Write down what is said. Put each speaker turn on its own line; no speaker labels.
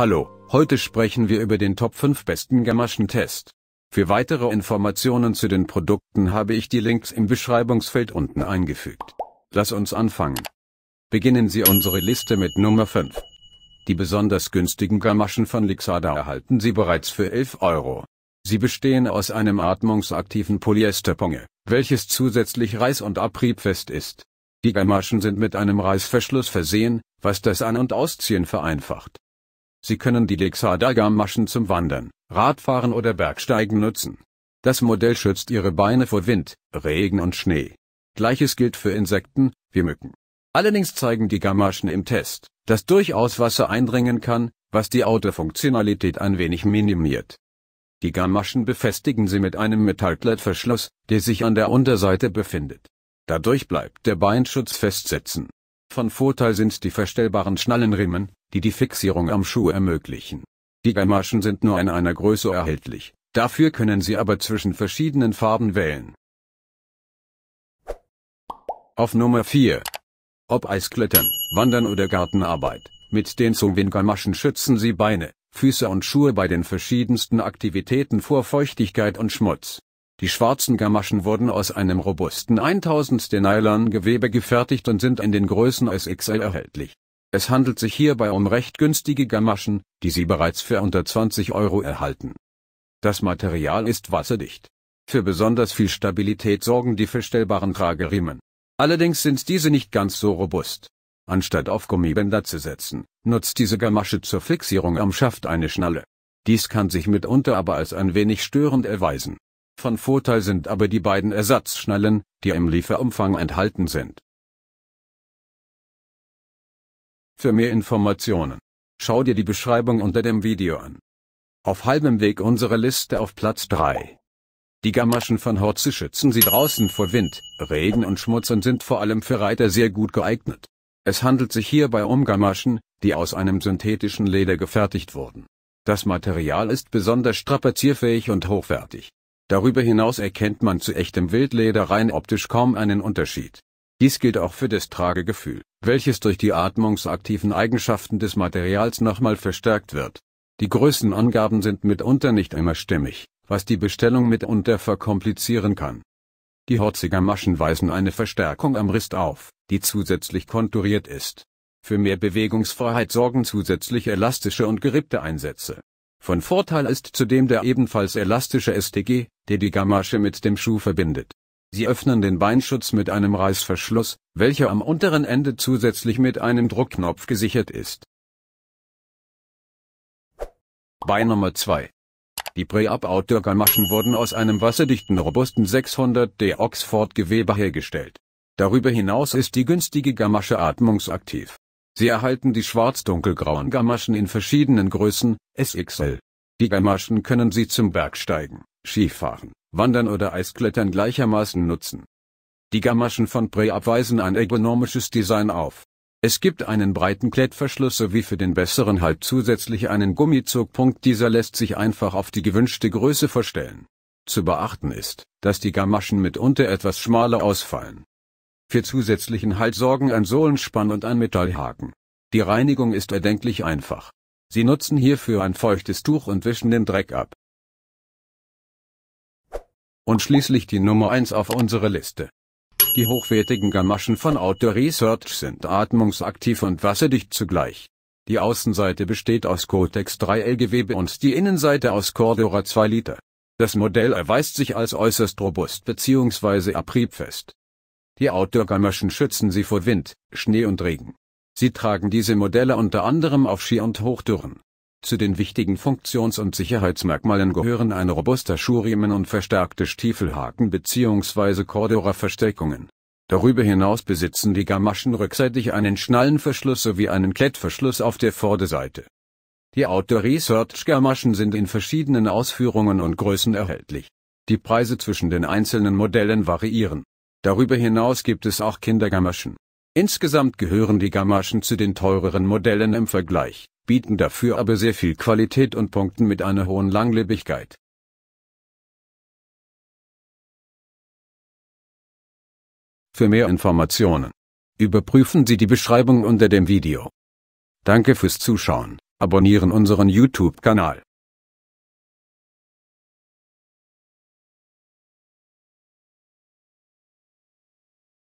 Hallo, heute sprechen wir über den Top 5 besten Gamaschen-Test. Für weitere Informationen zu den Produkten habe ich die Links im Beschreibungsfeld unten eingefügt. Lass uns anfangen. Beginnen Sie unsere Liste mit Nummer 5. Die besonders günstigen Gamaschen von Lixada erhalten Sie bereits für 11 Euro. Sie bestehen aus einem atmungsaktiven Polyesterponge, welches zusätzlich reiß- und abriebfest ist. Die Gamaschen sind mit einem Reißverschluss versehen, was das An- und Ausziehen vereinfacht. Sie können die Lexada-Gamaschen zum Wandern, Radfahren oder Bergsteigen nutzen. Das Modell schützt Ihre Beine vor Wind, Regen und Schnee. Gleiches gilt für Insekten, wie Mücken. Allerdings zeigen die Gamaschen im Test, dass durchaus Wasser eindringen kann, was die Autofunktionalität ein wenig minimiert. Die Gamaschen befestigen Sie mit einem Metallklettverschluss, der sich an der Unterseite befindet. Dadurch bleibt der Beinschutz festsetzen. Von Vorteil sind die verstellbaren Schnallenriemen, die die Fixierung am Schuh ermöglichen. Die Gamaschen sind nur in einer Größe erhältlich, dafür können Sie aber zwischen verschiedenen Farben wählen. Auf Nummer 4. Ob Eisklettern, Wandern oder Gartenarbeit, mit den Zowin-Gamaschen schützen Sie Beine, Füße und Schuhe bei den verschiedensten Aktivitäten vor Feuchtigkeit und Schmutz. Die schwarzen Gamaschen wurden aus einem robusten 1000 Nylon-Gewebe gefertigt und sind in den Größen SXL erhältlich. Es handelt sich hierbei um recht günstige Gamaschen, die Sie bereits für unter 20 Euro erhalten. Das Material ist wasserdicht. Für besonders viel Stabilität sorgen die verstellbaren Trageriemen. Allerdings sind diese nicht ganz so robust. Anstatt auf Gummibänder zu setzen, nutzt diese Gamasche zur Fixierung am Schaft eine Schnalle. Dies kann sich mitunter aber als ein wenig störend erweisen. Von Vorteil sind aber die beiden Ersatzschnallen, die im Lieferumfang enthalten sind. Für mehr Informationen schau dir die Beschreibung unter dem Video an. Auf halbem Weg unserer Liste auf Platz 3. Die Gamaschen von Horze schützen sie draußen vor Wind, Regen und Schmutz und sind vor allem für Reiter sehr gut geeignet. Es handelt sich hierbei um Gamaschen, die aus einem synthetischen Leder gefertigt wurden. Das Material ist besonders strapazierfähig und hochwertig. Darüber hinaus erkennt man zu echtem Wildleder rein optisch kaum einen Unterschied. Dies gilt auch für das Tragegefühl, welches durch die atmungsaktiven Eigenschaften des Materials nochmal verstärkt wird. Die Größenangaben sind mitunter nicht immer stimmig, was die Bestellung mitunter verkomplizieren kann. Die Horziger Maschen weisen eine Verstärkung am Rist auf, die zusätzlich konturiert ist. Für mehr Bewegungsfreiheit sorgen zusätzlich elastische und gerippte Einsätze. Von Vorteil ist zudem der ebenfalls elastische STG, der die Gamasche mit dem Schuh verbindet. Sie öffnen den Beinschutz mit einem Reißverschluss, welcher am unteren Ende zusätzlich mit einem Druckknopf gesichert ist. Bein Nummer 2 Die Pre-Up Outdoor Gamaschen wurden aus einem wasserdichten robusten 600D Oxford Gewebe hergestellt. Darüber hinaus ist die günstige Gamasche atmungsaktiv. Sie erhalten die schwarz-dunkelgrauen Gamaschen in verschiedenen Größen, SXL. Die Gamaschen können Sie zum Bergsteigen, Skifahren, Wandern oder Eisklettern gleichermaßen nutzen. Die Gamaschen von Preab weisen ein ergonomisches Design auf. Es gibt einen breiten Klettverschluss sowie für den besseren Halt zusätzlich einen Gummizugpunkt. Dieser lässt sich einfach auf die gewünschte Größe verstellen. Zu beachten ist, dass die Gamaschen mitunter etwas schmaler ausfallen. Für zusätzlichen Halt sorgen ein Sohlenspann und ein Metallhaken. Die Reinigung ist erdenklich einfach. Sie nutzen hierfür ein feuchtes Tuch und wischen den Dreck ab. Und schließlich die Nummer 1 auf unserer Liste. Die hochwertigen Gamaschen von Outdoor Research sind atmungsaktiv und wasserdicht zugleich. Die Außenseite besteht aus Cortex 3L Gewebe und die Innenseite aus Cordura 2 Liter. Das Modell erweist sich als äußerst robust bzw. abriebfest. Die Outdoor-Gamaschen schützen sie vor Wind, Schnee und Regen. Sie tragen diese Modelle unter anderem auf Ski und Hochtouren. Zu den wichtigen Funktions- und Sicherheitsmerkmalen gehören ein robuster Schuhriemen und verstärkte Stiefelhaken bzw. Cordura-Versteckungen. Darüber hinaus besitzen die Gamaschen rückseitig einen Schnallenverschluss sowie einen Klettverschluss auf der Vorderseite. Die Outdoor Research Gamaschen sind in verschiedenen Ausführungen und Größen erhältlich. Die Preise zwischen den einzelnen Modellen variieren. Darüber hinaus gibt es auch Kindergamaschen. Insgesamt gehören die Gamaschen zu den teureren Modellen im Vergleich, bieten dafür aber sehr viel Qualität und punkten mit einer hohen Langlebigkeit. Für mehr Informationen überprüfen Sie die Beschreibung unter dem Video. Danke fürs Zuschauen. abonnieren unseren YouTube-Kanal.